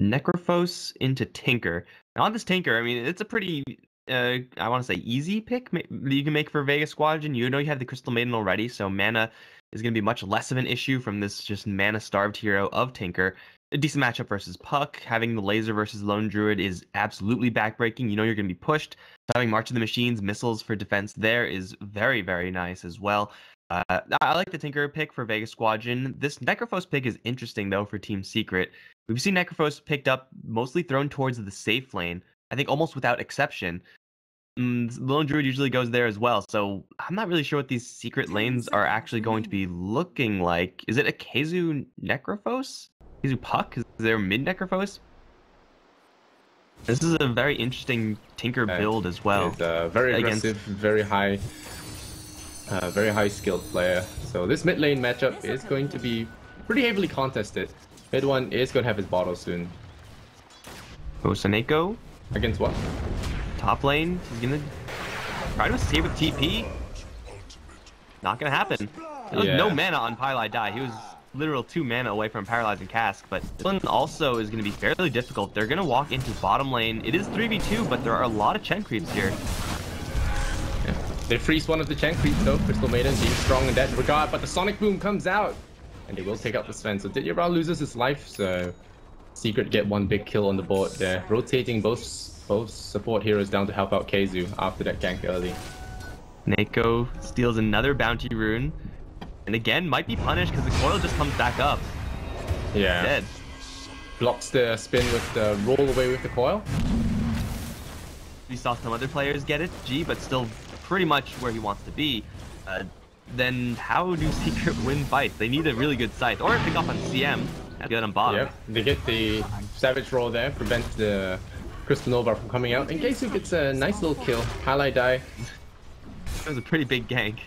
Necrophos into Tinker. Now on this Tinker, I mean, it's a pretty, uh, I want to say easy pick you can make for Vega Squadron. You know you have the Crystal Maiden already, so mana is going to be much less of an issue from this just mana starved hero of Tinker. A decent matchup versus Puck. Having the laser versus Lone Druid is absolutely backbreaking. You know you're going to be pushed. Having March of the Machines, missiles for defense there is very, very nice as well. Uh, I like the Tinker pick for Vega Squadron. This Necrophos pick is interesting though for Team Secret. We've seen Necrophos picked up mostly thrown towards the safe lane. I think almost without exception. Mm, Lone Druid usually goes there as well, so I'm not really sure what these secret lanes are actually going to be looking like. Is it a KheZu Necrophos? KheZu Puck? Is there mid Necrophos? This is a very interesting Tinker build as well. It's a very aggressive, very high uh, very high skilled player. So this mid lane matchup is going to be pretty heavily contested. MidOne is going to have his bottle soon. Oh, Osaneko? Against what? Top lane. He's going to try to save with TP. Not going to happen. There was yeah. no mana on Pieliedie. He was literal two mana away from paralyzing cask, but this one also is going to be fairly difficult. They're going to walk into bottom lane. It is 3v2, but there are a lot of Chen creeps here. They freeze one of the Chen creeps though. Crystal Maiden being strong in that regard, but the Sonic Boom comes out. And they will take out the Sven. So Didier loses his life, so Secret get one big kill on the board there. Rotating both both support heroes down to help out KheZu after that gank early. Neko steals another bounty rune. And again, might be punished because the coil just comes back up. Yeah. Dead. Blocks the spin with the roll away with the coil. We saw some other players get it, G, but still pretty much where he wants to be, uh, then how do Secret win fights? They need a really good scythe, or pick up on CM and get on bottom. Yep, they get the Savage Roll there, prevent the Crystal Nova from coming out, and KheZu gets a nice little kill. Highlight die. That was a pretty big gank.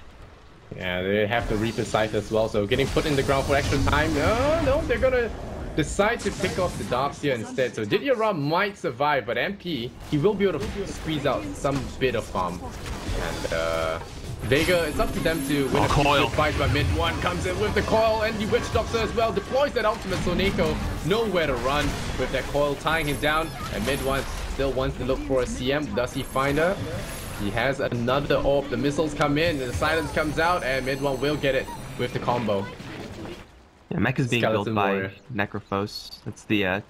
Yeah, they have to reap the Scythe as well, so getting put in the ground for extra time. No, no, they're gonna decide to pick off the Darkseer instead. So Didier might survive, but MP, he will be able to squeeze out some bit of farm. And uh, Vega, it's up to them to win oh, a coil. fight, but mid one comes in with the coil and the Witch Doctor as well. Deploys that ultimate, so Neko nowhere to run with that coil tying him down. And MidOne still wants to look for a CM. Does he find her? He has another orb. The missiles come in, and the silence comes out, and MidOne will get it with the combo. Yeah, mech is being Skeleton built by Necrophos. That's the uh,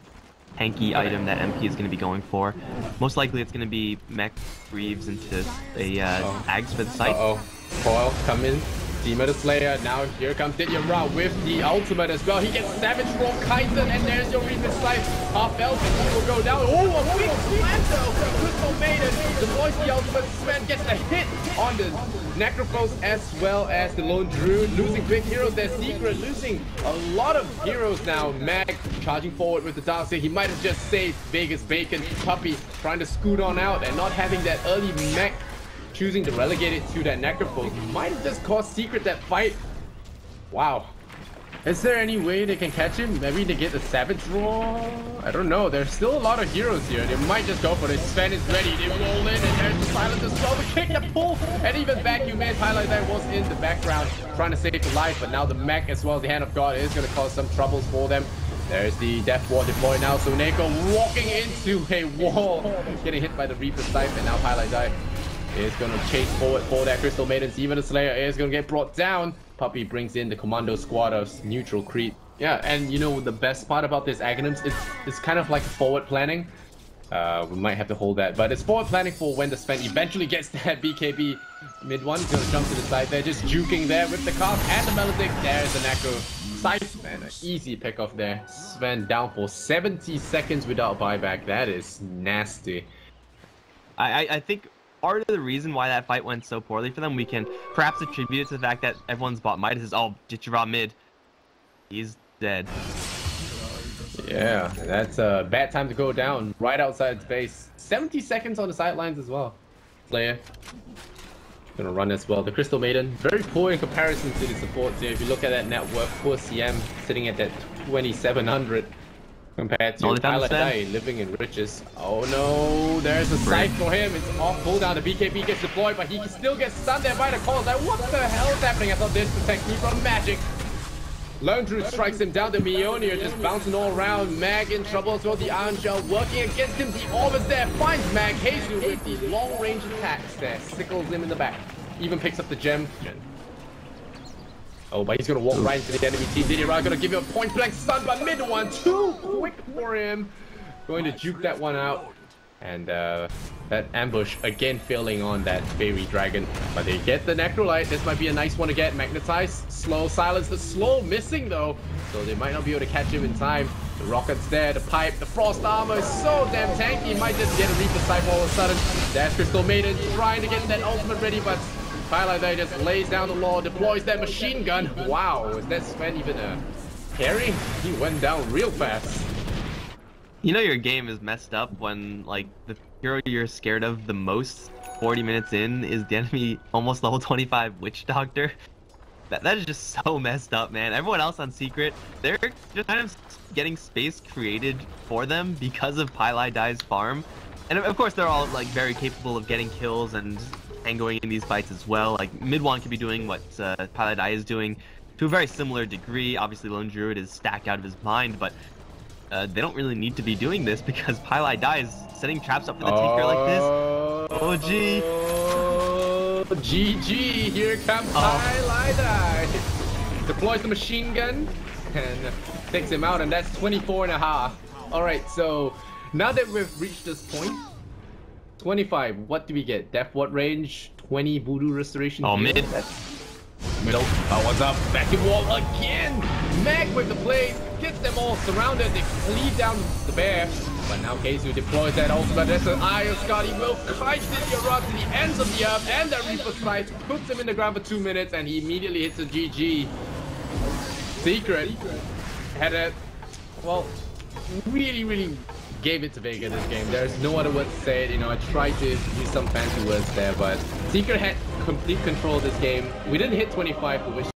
tanky item that MP is going to be going for. Most likely it's going to be mech Greaves into a uh. Ags for the site. Uh oh Coil, come in. Demon Slayer, now here comes Didier Ra with the ultimate as well. He gets Savage from Kaizen, and there's your Reaper Scythe. Half Elf, he will go down. Oh, a big slam though from Crystal Maiden. Deploys the ultimate, Sven gets a hit on the Necrophos as well as the Lone Druid. Losing big heroes, their secret, losing a lot of heroes now. Mag charging forward with the Darkseer. He might have just saved Vegas Bacon. Puppey trying to scoot on out and not having that early mech choosing to relegate it to that Necrophos might have just cost Secret that fight. Wow. Is there any way they can catch him? Maybe they get the Savage Roar? I don't know. There's still a lot of heroes here. They might just go for it. Sven is ready. They roll in and there's the silence as well. The kick, the pull, and even Vacuum Man highlight that was in the background trying to save the life. But now the mech as well as the Hand of God is going to cause some troubles for them. There's the Death Ward deployed now. So Neko walking into a wall. Getting hit by the Reaper Scythe and now Pieliedie is going to chase forward for that Crystal Maiden. Even the Slayer is going to get brought down. Puppey brings in the commando squad of neutral creep. Yeah, and you know the best part about this Aghanims, it's, it's kind of like forward planning. Uh, we might have to hold that, but it's forward planning for when the Sven eventually gets that BKB MidOne. Gonna jump to the side there, just juking there with the cast and the Melodic. There's an Echo. Scythe, man, an easy pick off there. Sven down for 70 seconds without buyback. That is nasty. I, I think part of the reason why that fight went so poorly for them, we can perhaps attribute it to the fact that everyone's bought Midas is all oh, mid. He's dead. Yeah, that's a bad time to go down right outside space. 70 seconds on the sidelines as well. Player. Gonna run as well. The Crystal Maiden, very poor in comparison to the supports here. If you look at that network, poor CM sitting at that 2700 compared to Paladin living in riches. Oh no, there's a sight for him. It's off cooldown. The BKB gets deployed, but he still gets stunned there by the calls. Like, what the hell is happening? I thought this protects me from magic. Lone Druid strikes him down. The Mjolnir just bouncing all around. Mag in trouble as well. The Ion Shell working against him. The Orb is there. Finds Mag. Jesus with the long range attacks there. Sickles him in the back. Even picks up the gem. Oh, but he's gonna walk right into the enemy team. Diddy Ra gonna give him a point blank stun, but MidOne too quick for him. Going to juke that one out. And uh, that ambush again failing on that fairy dragon. But they get the Necrolyte. This might be a nice one to get. Magnetize, slow, silence. The slow missing though. So they might not be able to catch him in time. The rocket's there, the pipe, the frost armor is so damn tanky. Might just get a Reaper Scythe all of a sudden. Dash Crystal Maiden trying to get that ultimate ready, but Twilight there just lays down the law, deploys that machine gun. Wow, is that Sven even a carry? He went down real fast. You know your game is messed up when like the hero you're scared of the most 40 minutes in is the enemy almost level 25 witch doctor. That, that is just so messed up, man. Everyone else on Secret, they're just kind of getting space created for them because of Pieliedie's farm. And of course, they're all like very capable of getting kills and tangoing in these fights as well. Like MidOne could be doing what uh, Pieliedie is doing to a very similar degree. Obviously, Lone Druid is stacked out of his mind, but uh, they don't really need to be doing this because Pieliedie is setting traps up for the Tinker like this. Oh, gee. Oh, GG, here comes oh. Die. Deploys the machine gun and takes him out, and that's 24 and a half. All right, so now that we've reached this point, 25, what do we get? Death Ward range? 20 voodoo restoration? Oh, mid. Middle. Oh, what's up? Vacuum wall again. Mag with the blade. Gets them all surrounded. They cleave down the bear. But now Khezu deploys that ultimate. There's an Iron Scotty will kite Didier Rod to the ends of the earth. And that Reaper Scythe puts him in the ground for two minutes. And he immediately hits a GG. Secret had a, well, really, really gave it to Vega this game. There's no other word to say it. You know, I tried to use some fancy words there, but Secret had complete control of this game. We didn't hit 25 for which